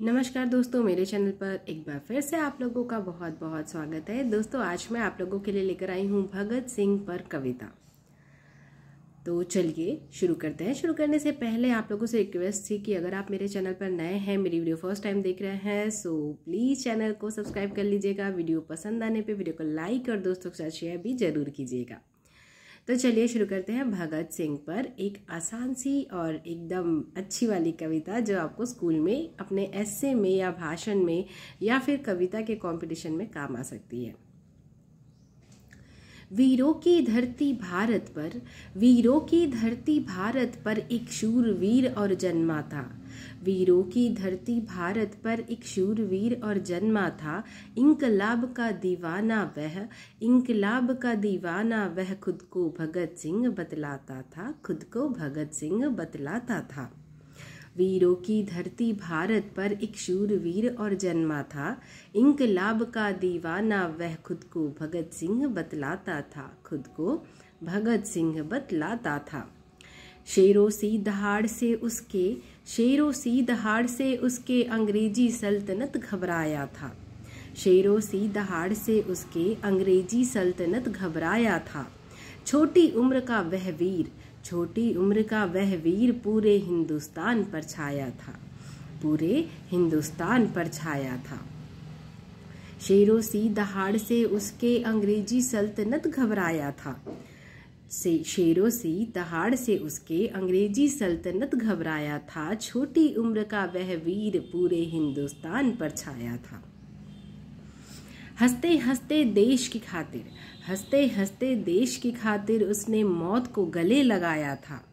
नमस्कार दोस्तों, मेरे चैनल पर एक बार फिर से आप लोगों का बहुत बहुत स्वागत है। दोस्तों, आज मैं आप लोगों के लिए लेकर आई हूँ भगत सिंह पर कविता। तो चलिए, शुरू करते हैं। शुरू करने से पहले आप लोगों से रिक्वेस्ट थी कि अगर आप मेरे चैनल पर नए हैं, मेरी वीडियो फ़र्स्ट टाइम देख रहे हैं सो प्लीज़ चैनल को सब्सक्राइब कर लीजिएगा। वीडियो पसंद आने पर वीडियो को लाइक और दोस्तों के साथ शेयर भी ज़रूर कीजिएगा। तो चलिए शुरू करते हैं भगत सिंह पर एक आसान सी और एकदम अच्छी वाली कविता जो आपको स्कूल में अपने एस्से में या भाषण में या फिर कविता के कंपटीशन में काम आ सकती है। वीरों की धरती भारत पर, वीरों की धरती भारत पर एक शूरवीर और जन्मा था वीरों की धरती भारत पर एक शूरवीर और जन्मा था इंकलाब का दीवाना वह, इंकलाब का दीवाना वह खुद को भगत सिंह बतलाता था, खुद को भगत सिंह बतलाता था। वीरों की धरती भारत पर एक शूरवीर और जन्मा था। इंकलाब का दीवाना वह खुद को भगत सिंह बतलाता था। खुद को भगत सिंह बतलाता था। शेरों सी दहाड़ से उसके, शेरों सी दहाड़ से उसके अंग्रेज़ी सल्तनत घबराया था। शेरों सी दहाड़ से उसके अंग्रेज़ी सल्तनत घबराया था। छोटी उम्र का वह वीर छोटी उम्र का वह वीर पूरे हिंदुस्तान पर छाया था। पूरे हिंदुस्तान पर छाया था। शेरों सी दहाड़ से उसके अंग्रेज़ी सल्तनत घबराया था। से, शेरों से दहाड़ से उसके अंग्रेज़ी सल्तनत घबराया था। छोटी उम्र का वह वीर पूरे हिंदुस्तान पर छाया था। हँसते हँसते देश की खातिर, हँसते हँसते देश की खातिर उसने मौत को गले लगाया था।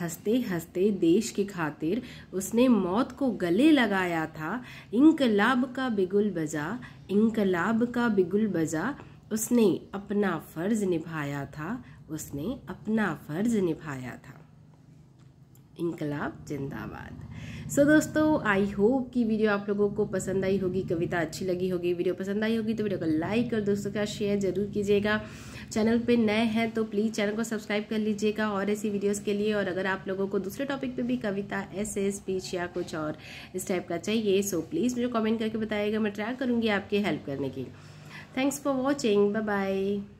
हँसते हँसते देश की खातिर उसने मौत को गले लगाया था। इंकलाब का बिगुल बजा, इंकलाब का बिगुल बजा, उसने अपना फ़र्ज़ निभाया था, उसने अपना फ़र्ज़ निभाया था। इनकलाब जिंदाबाद। सो so, दोस्तों आई होप कि वीडियो आप लोगों को पसंद आई होगी कविता अच्छी लगी होगी। वीडियो पसंद आई होगी तो वीडियो को लाइक और दोस्तों का शेयर ज़रूर कीजिएगा। चैनल पे नए हैं तो प्लीज़ चैनल को सब्सक्राइब कर लीजिएगा और ऐसी वीडियोस के लिए और अगर आप लोगों को दूसरे टॉपिक पे भी कविता ऐसे स्पीच या कुछ और इस टाइप का चाहिए सो प्लीज़ मुझे कॉमेंट करके बताइएगा। मैं ट्राई करूँगी आपकी हेल्प करने की। Thanks for watching bye bye